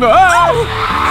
Ah!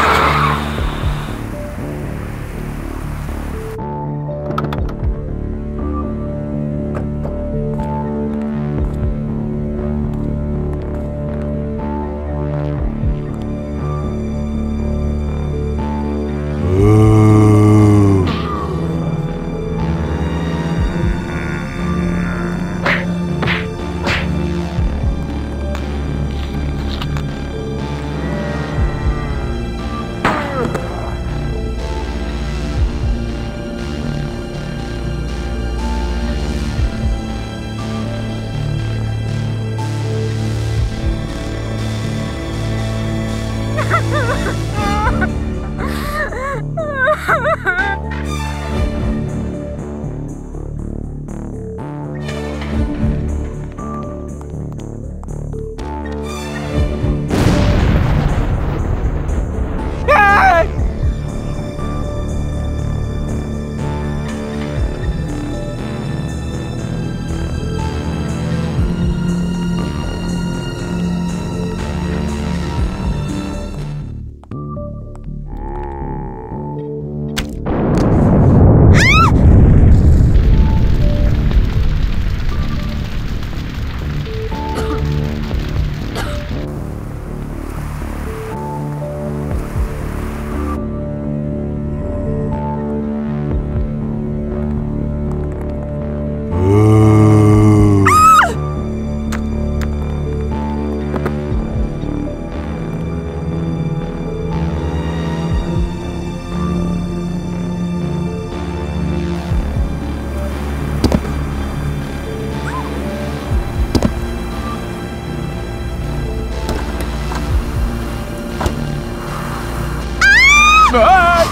Кать!